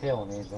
骗我那一次。